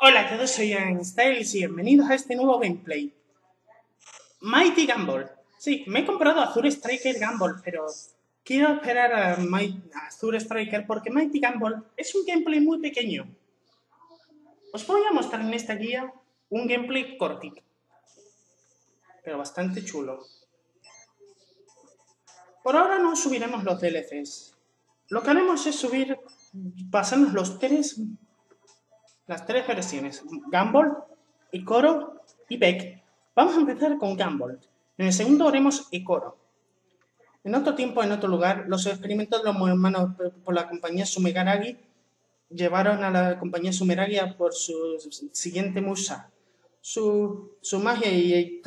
Hola a todos, soy Styles y bienvenidos a este nuevo gameplay. Mighty Gumball. Sí, me he comprado Azure Striker Gumball, pero quiero esperar a, Azure Striker porque Mighty Gumball es un gameplay muy pequeño. Os voy a mostrar en esta guía un gameplay cortito, pero bastante chulo. Por ahora no subiremos los DLCs. Lo que haremos es subir, pasarnos los tres, las tres versiones, Gumball, Icoro y Beck. Vamos a empezar con Gumball. En el segundo haremos Icoro. En otro tiempo, en otro lugar, los experimentos de los hermanos por la compañía Sumegaragi llevaron a la compañía Sumeragi por su siguiente musa. Su, su magia y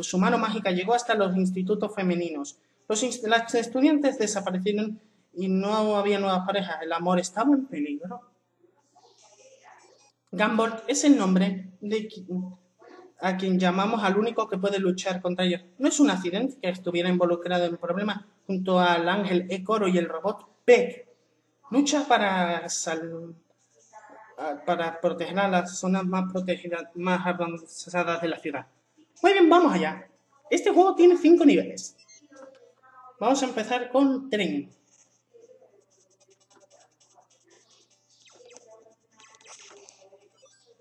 su mano mágica llegó hasta los institutos femeninos. Los estudiantes desaparecieron y no había nuevas parejas. El amor estaba en peligro. Gumball es el nombre de a quien llamamos al único que puede luchar contra ellos. No es un accidente que estuviera involucrado en problemas junto al ángel Ecoro y el robot Peck. Lucha para, para proteger a las zonas más protegidas, más avanzadas de la ciudad. Muy bien, vamos allá. Este juego tiene cinco niveles. Vamos a empezar con tren.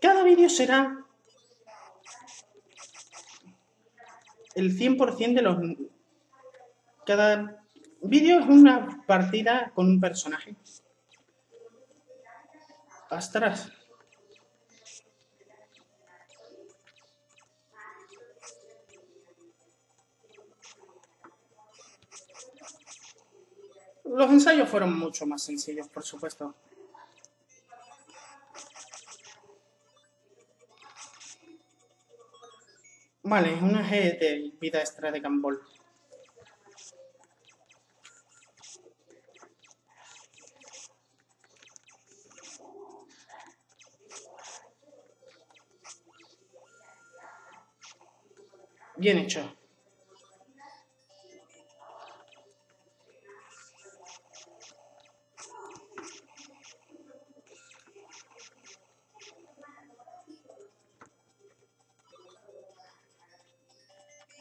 Cada vídeo será el 100% de los... Cada vídeo es una partida con un personaje. Astras. Los ensayos fueron mucho más sencillos, por supuesto. Vale, una G de vida extra de Gambol. Bien hecho.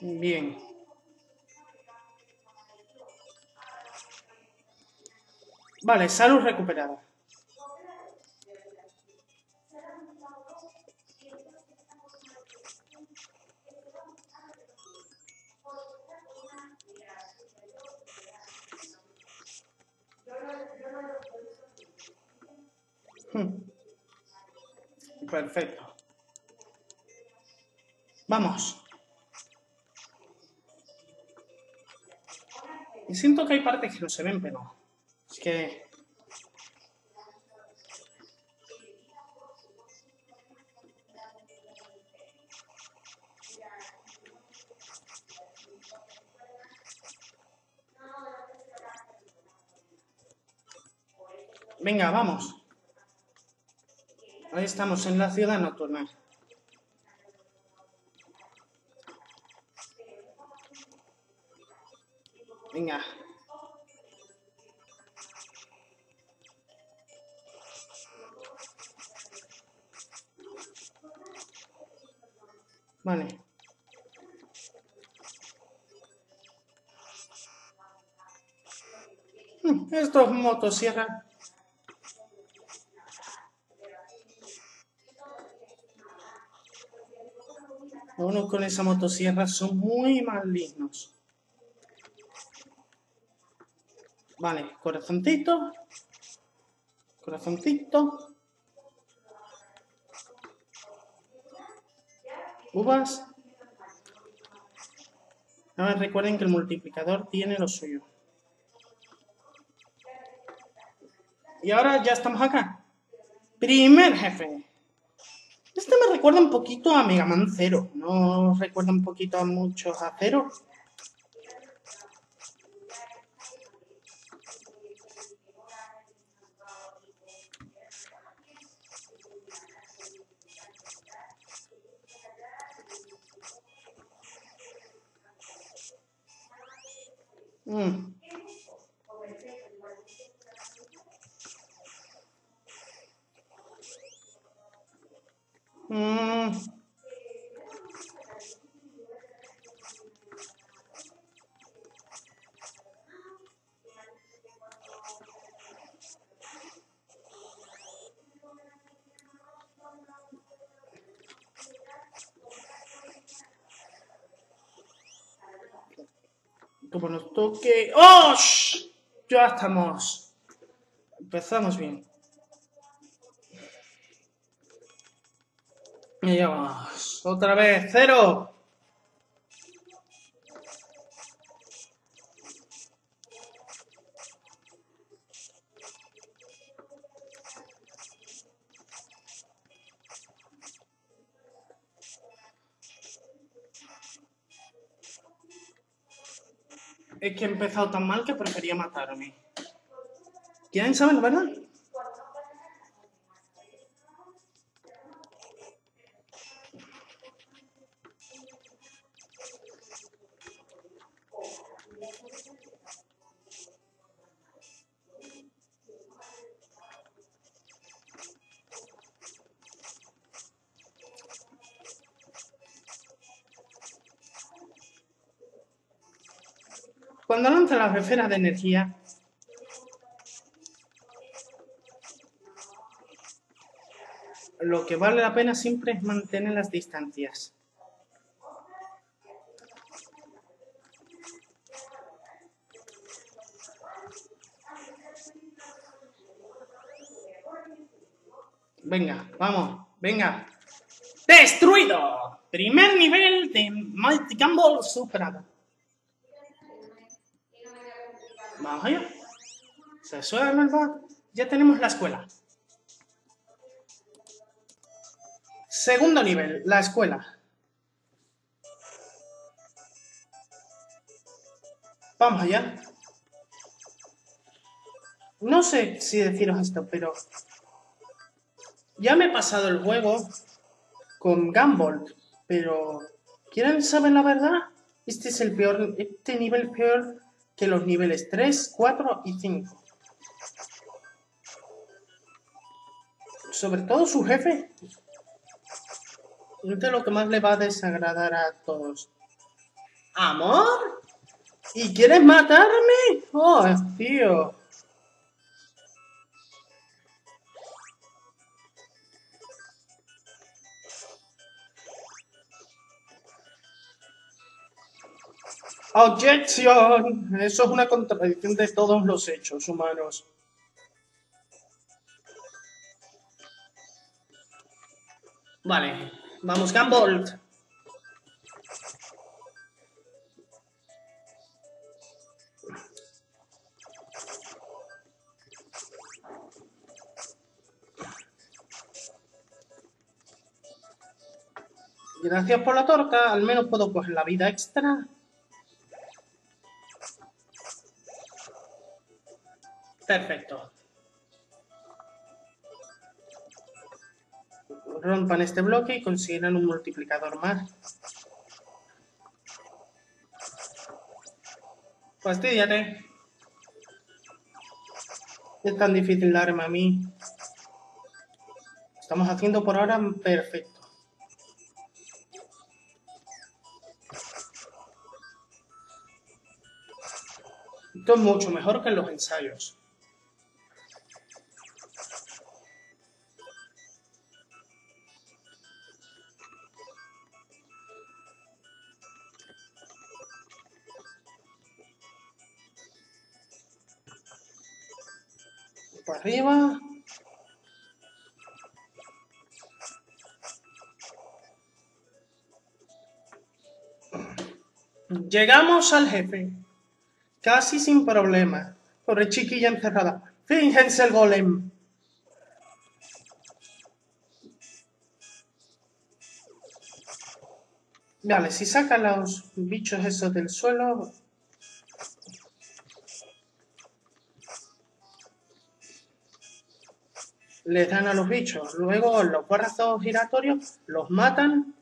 Bien. Vale, salud recuperada. Hmm. Perfecto. Vamos. Y siento que hay partes que no se ven, pero es que... Venga, vamos. Ahí estamos en la ciudad nocturna. Motosierra. Uno con esa motosierra son muy malignos. Vale, corazoncito. Corazoncito. Uvas. Ahora recuerden que el multiplicador tiene lo suyo. Y ahora ya estamos acá. Primer jefe. Este me recuerda un poquito a Mega Man Zero. ¿No recuerda un poquito a muchos a Zero? Mm. Mm. Como nos toque... ¡Oh! Ya estamos. Empezamos bien. Otra vez. ¡Cero! Es que he empezado tan mal que prefería matarme. ¿Quieren saber la verdad? Cuando lanza las esferas de energía, lo que vale la pena siempre es mantener las distancias. Venga, vamos, venga. ¡Destruido! Primer nivel de Mighty superado. Vamos allá. Se suena el bat. Ya tenemos la escuela. Segundo nivel, la escuela. Vamos allá. No sé si deciros esto, pero ya me he pasado el juego con Gumball, pero ¿quieren saber la verdad? Este es el peor, este nivel peor que los niveles 3, 4 y 5. Sobre todo su jefe. Es lo que más le va a desagradar a todos. ¿Amor? ¿Y quieres matarme? Oh, tío. Objeción. Eso es una contradicción de todos los hechos humanos. Vale, vamos, Gambold. Gracias por la torta, al menos puedo coger la vida extra. Perfecto. Rompan este bloque y consigan un multiplicador más. Fastidiate. Es tan difícil darme a mí. Estamos haciendo por ahora perfecto. Esto es mucho mejor que los ensayos. Arriba. Llegamos al jefe. Casi sin problema. Por chiquilla encerrada. Fíjense el golem. Vale, si saca los bichos esos del suelo... Les dan a los bichos. Luego los brazos giratorios los matan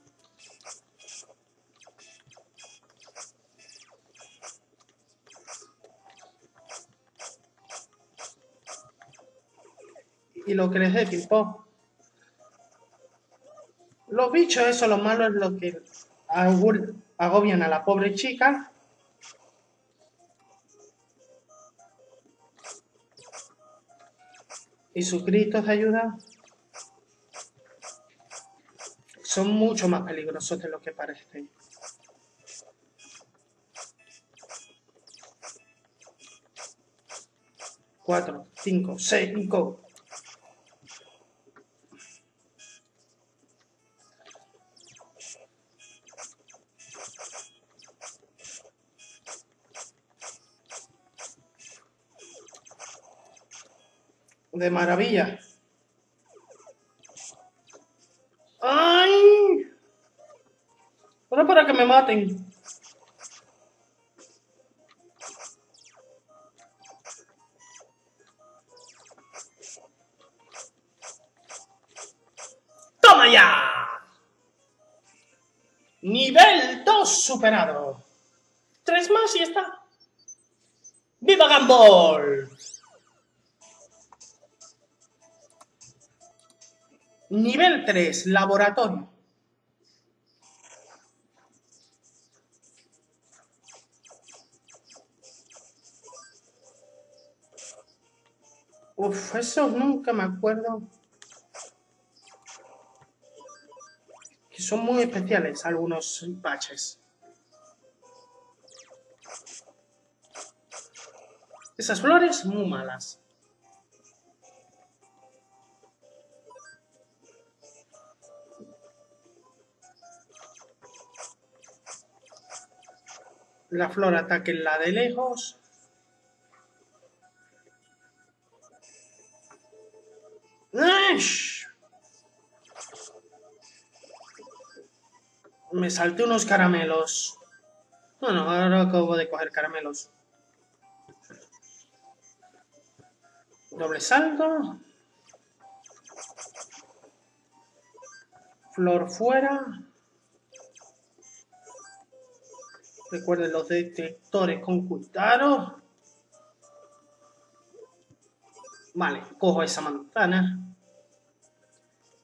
y lo que les dé. Los bichos, eso, lo malo es lo que agobian a la pobre chica. Y sus gritos de ayuda son mucho más peligrosos de lo que parecen. Cuatro, cinco, seis, cinco. De maravilla. ¡Ay! Ahora para que me maten. ¡Toma ya! Nivel 2 superado. Tres más y está. ¡Viva Gumball! Nivel 3, laboratorio. Uf, eso nunca me acuerdo. Que son muy especiales algunos patches. Esas flores muy malas. La flor ataque la de lejos. Me salté unos caramelos. Bueno, ahora acabo de coger caramelos. Doble salto. Flor fuera. Recuerden los detectores con cuidado. Vale, cojo esa manzana.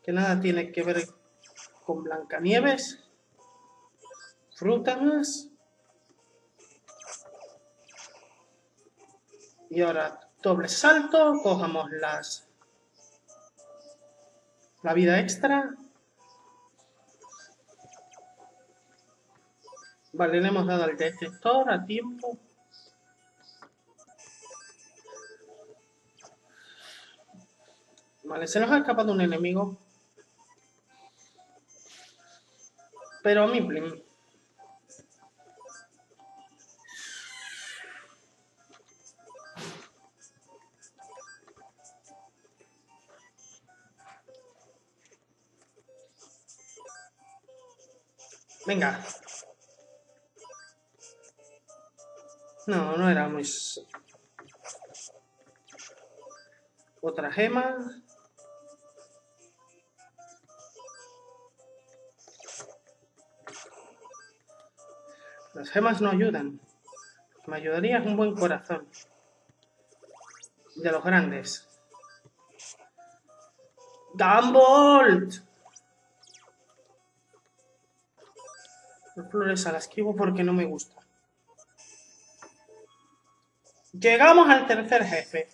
Que nada tiene que ver con Blancanieves. Fruta más. Y ahora doble salto, cojamos las la vida extra. Vale, le hemos dado al detector a tiempo. Vale, se nos ha escapado un enemigo. Pero mi plim. Venga, No, no era muy... Otra gema. Las gemas no ayudan. Me ayudaría un buen corazón. De los grandes. ¡Dumbolt! Las flores a las esquivo porque no me gusta. Llegamos al tercer jefe.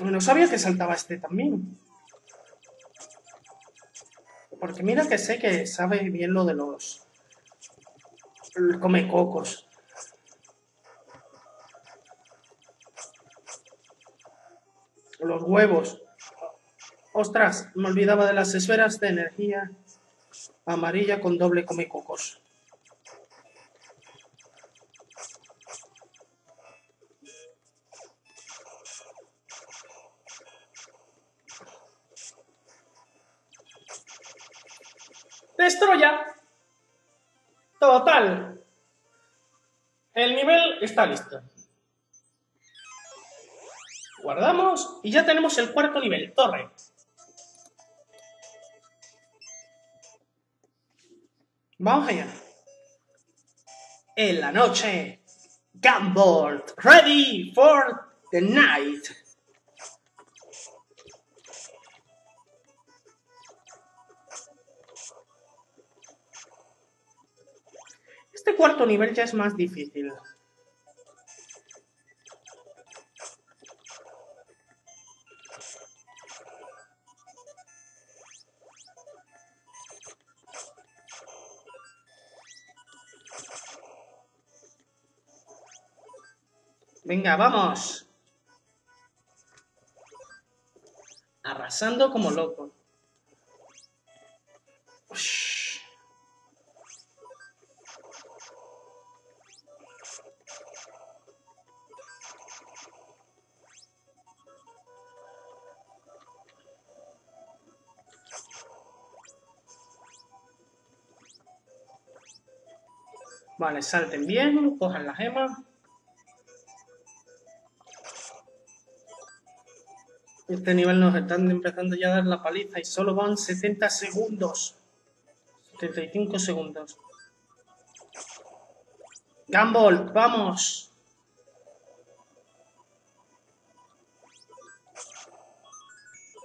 No sabía que saltaba este también. Porque mira que sé que sabe bien lo de los... Come cocos. Los huevos. Ostras, me olvidaba de las esferas de energía amarilla con doble come Total. El nivel está listo. Guardamos y ya tenemos el cuarto nivel, torre. Vamos allá. En la noche, Gumball, ready for the night. Este cuarto nivel ya es más difícil. Venga, vamos. Arrasando como loco. Vale, salten bien, cojan la gema. Este nivel nos están empezando ya a dar la paliza y solo van 70 segundos. 75 segundos. Gumball, vamos.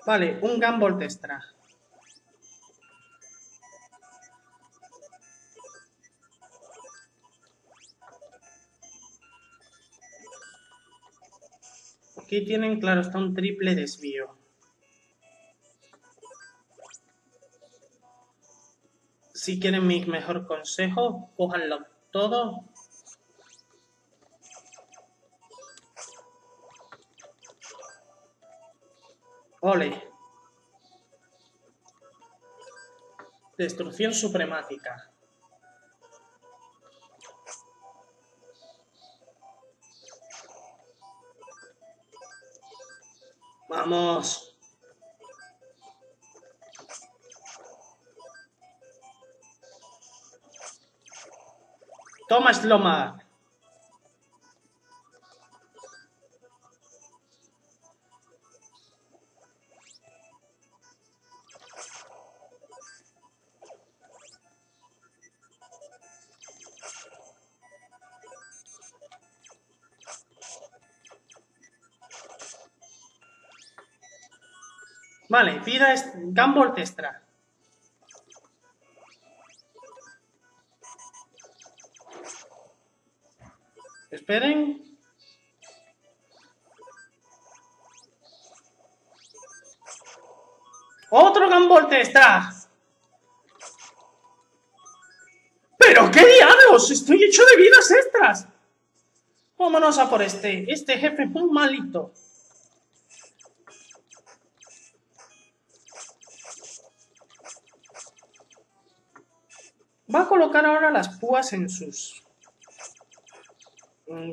Vale, un Gumball extra. Aquí tienen, claro, está un triple desvío. Si quieren mi mejor consejo, cójanlo todo. Ole. Destrucción supremática. Vamos. Thomas Loma. Vale, vida es Gumball extra. Esperen. ¡Otro Gumball extra! ¿Pero qué diablos? Estoy hecho de vidas extras. Vámonos a por este. Este jefe es muy malito. Va a colocar ahora las púas en sus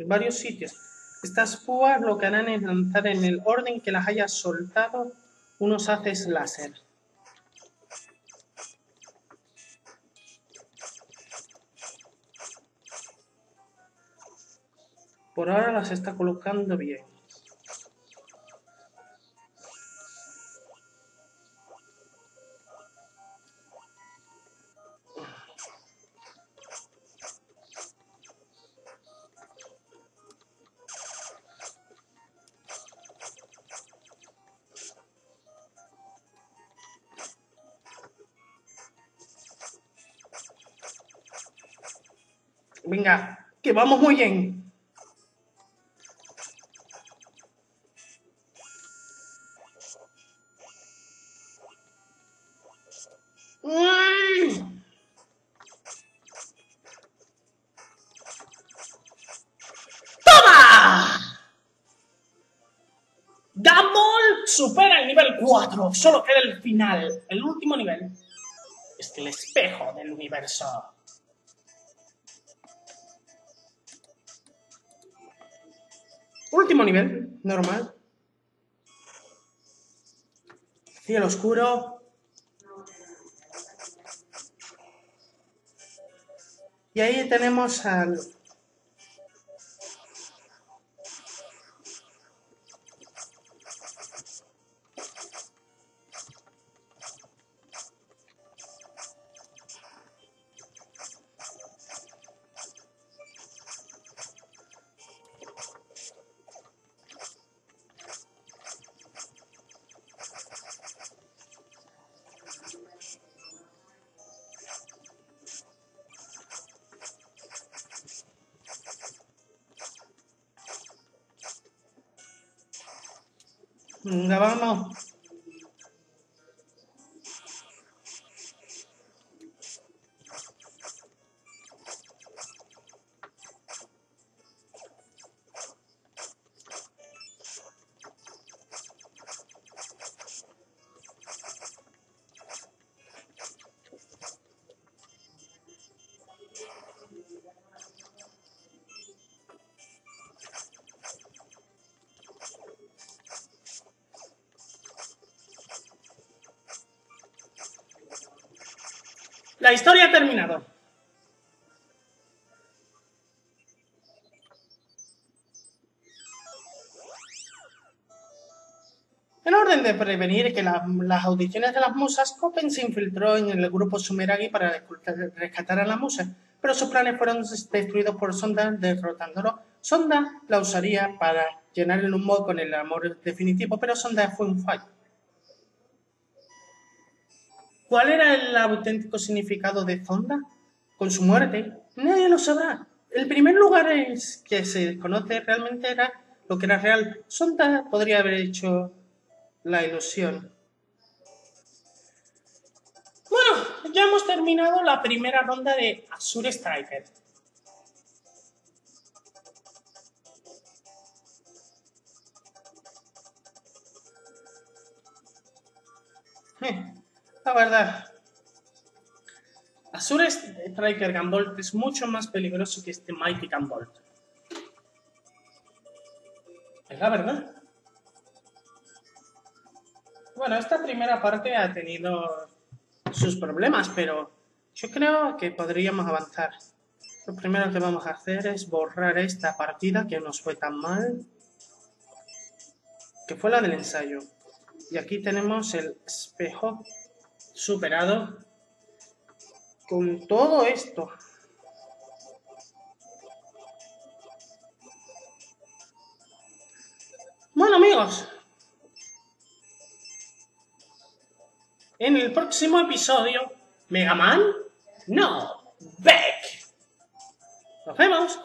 varios sitios. Estas púas lo que harán es lanzar en el orden que las haya soltado unos haces láser. Por ahora las está colocando bien. Venga, que vamos muy bien. ¡Toma! Gumball supera el nivel 4. Solo queda el final, el último nivel. Es el espejo del universo. nivel, normal. Cielo oscuro. Y ahí tenemos al Venga, La historia ha terminado. En orden de prevenir que las audiciones de las musas, Copen se infiltró en el grupo Sumeragi para rescatar a la musa, pero sus planes fueron destruidos por Sonda derrotándolo. Sonda la usaría para llenar el humo con el amor definitivo, pero Sonda fue un fallo. ¿Cuál era el auténtico significado de Zonda? Con su muerte, nadie lo sabrá. El primer lugar en que se desconoce realmente era lo que era real. Zonda podría haber hecho la ilusión. Bueno, ya hemos terminado la primera ronda de Azure Striker. Eh, la verdad. Azure Striker Gunbolt es mucho más peligroso que este Mighty Gunbolt. Es la verdad. Bueno, esta primera parte ha tenido sus problemas, pero yo creo que podríamos avanzar. Lo primero que vamos a hacer es borrar esta partida que nos fue tan mal, que fue la del ensayo. Y aquí tenemos el espejo superado con todo esto. Bueno amigos, en el próximo episodio, Mega Man, no, Beck. Nos vemos.